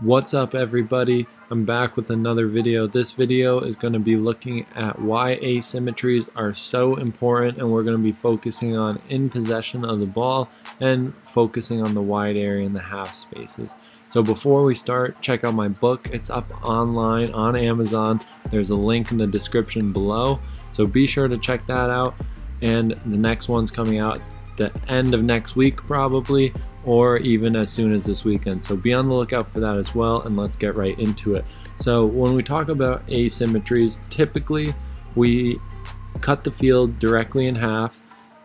What's up everybody? I'm back with another video. This video is going to be looking at why asymmetries are so important and we're going to be focusing on in possession of the ball and focusing on the wide area and the half spaces. So before we start, check out my book. It's up online on Amazon. There's a link in the description below. So be sure to check that out. And the next one's coming out the end of next week probably or even as soon as this weekend. So be on the lookout for that as well and let's get right into it. So when we talk about asymmetries typically we cut the field directly in half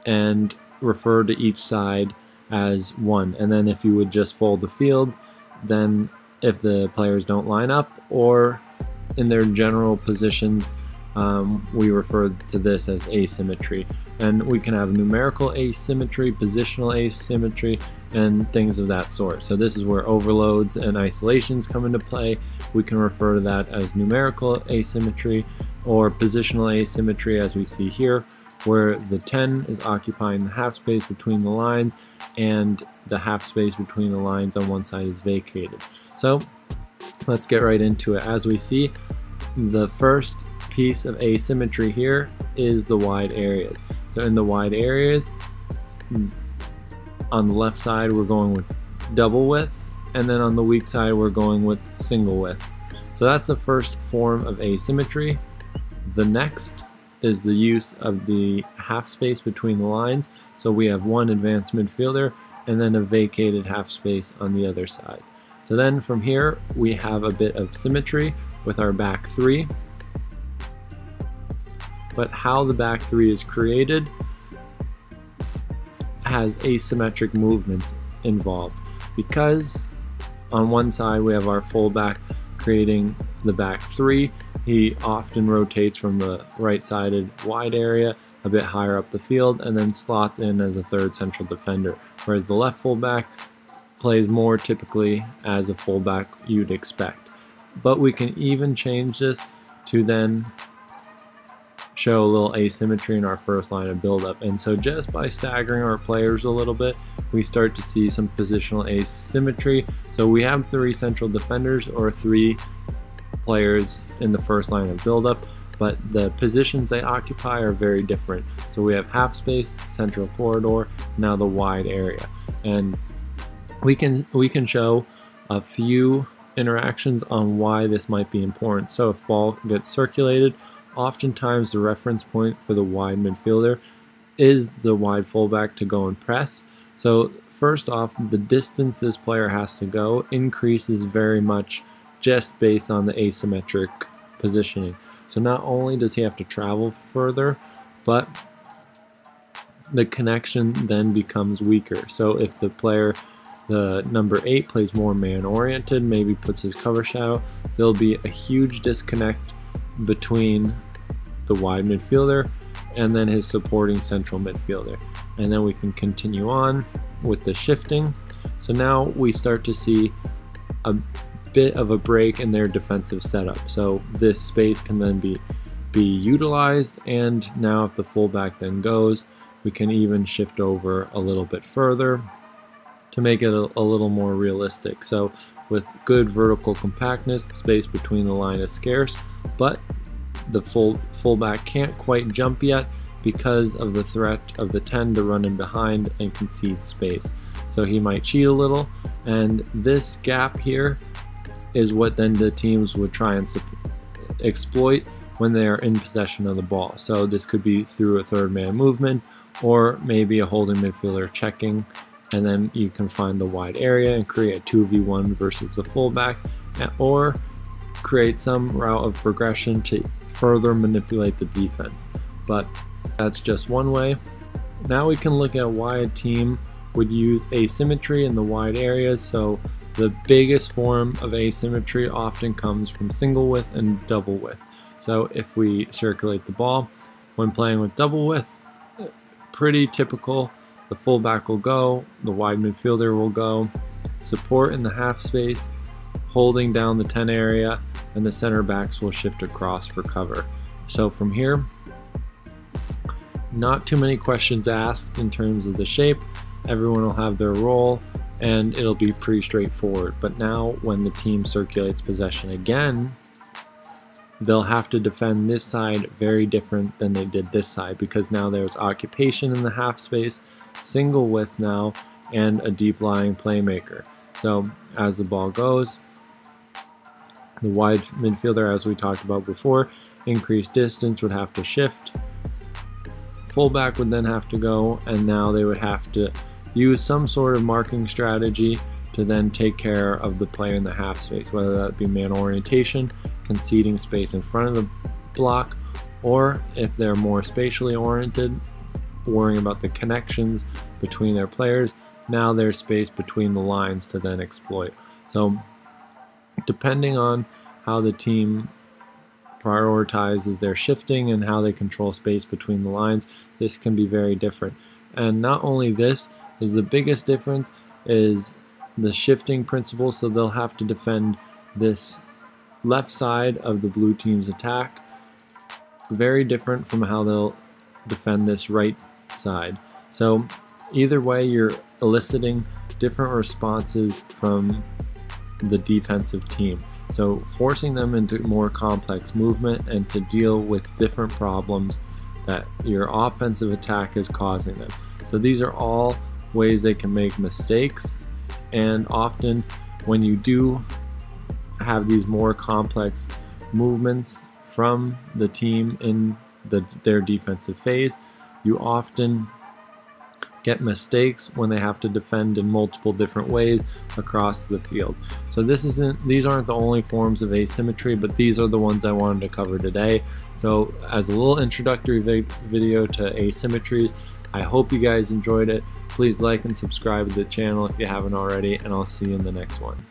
and refer to each side as one. And then if you would just fold the field then if the players don't line up or in their general positions um, we refer to this as asymmetry. And we can have numerical asymmetry, positional asymmetry, and things of that sort. So this is where overloads and isolations come into play. We can refer to that as numerical asymmetry or positional asymmetry as we see here, where the 10 is occupying the half space between the lines and the half space between the lines on one side is vacated. So let's get right into it. As we see, the first piece of asymmetry here is the wide areas. So in the wide areas, on the left side we're going with double width, and then on the weak side we're going with single width. So that's the first form of asymmetry. The next is the use of the half space between the lines. So we have one advanced midfielder and then a vacated half space on the other side. So then from here we have a bit of symmetry with our back three but how the back three is created has asymmetric movements involved. Because on one side we have our fullback creating the back three he often rotates from the right sided wide area a bit higher up the field and then slots in as a third central defender whereas the left fullback plays more typically as a fullback you'd expect. But we can even change this to then show a little asymmetry in our first line of buildup. And so just by staggering our players a little bit, we start to see some positional asymmetry. So we have three central defenders or three players in the first line of buildup, but the positions they occupy are very different. So we have half space, central corridor, now the wide area. And we can we can show a few interactions on why this might be important. So if ball gets circulated, oftentimes the reference point for the wide midfielder is the wide fullback to go and press. So first off, the distance this player has to go increases very much just based on the asymmetric positioning. So not only does he have to travel further, but the connection then becomes weaker. So if the player, the number 8 plays more man-oriented, maybe puts his cover shadow, there'll be a huge disconnect between the wide midfielder and then his supporting central midfielder. And then we can continue on with the shifting. So now we start to see a bit of a break in their defensive setup. So this space can then be be utilized and now if the fullback then goes we can even shift over a little bit further to make it a, a little more realistic. So with good vertical compactness, the space between the line is scarce, but the full fullback can't quite jump yet because of the threat of the 10 to run in behind and concede space. So he might cheat a little, and this gap here is what then the teams would try and exploit when they are in possession of the ball. So this could be through a third man movement or maybe a holding midfielder checking and then you can find the wide area and create a 2v1 versus the fullback or create some route of progression to further manipulate the defense. But that's just one way. Now we can look at why a team would use asymmetry in the wide areas. So the biggest form of asymmetry often comes from single width and double width. So if we circulate the ball, when playing with double width, pretty typical. The fullback will go, the wide midfielder will go, support in the half space, holding down the 10 area, and the center backs will shift across for cover. So from here, not too many questions asked in terms of the shape. Everyone will have their role and it'll be pretty straightforward. But now when the team circulates possession again, they'll have to defend this side very different than they did this side because now there's occupation in the half space, single width now, and a deep lying playmaker. So as the ball goes, the wide midfielder, as we talked about before, increased distance would have to shift. Fullback would then have to go, and now they would have to use some sort of marking strategy to then take care of the player in the half space, whether that be man orientation, conceding space in front of the block, or if they're more spatially oriented, worrying about the connections between their players, now there's space between the lines to then exploit. So depending on how the team prioritizes their shifting and how they control space between the lines, this can be very different. And not only this is the biggest difference is the shifting principle, so they'll have to defend this left side of the blue team's attack. Very different from how they'll defend this right side. So either way, you're eliciting different responses from the defensive team. So forcing them into more complex movement and to deal with different problems that your offensive attack is causing them. So these are all ways they can make mistakes and often when you do have these more complex movements from the team in the, their defensive phase, you often get mistakes when they have to defend in multiple different ways across the field. So this isn't these aren't the only forms of asymmetry, but these are the ones I wanted to cover today. So as a little introductory video to asymmetries, I hope you guys enjoyed it. Please like and subscribe to the channel if you haven't already, and I'll see you in the next one.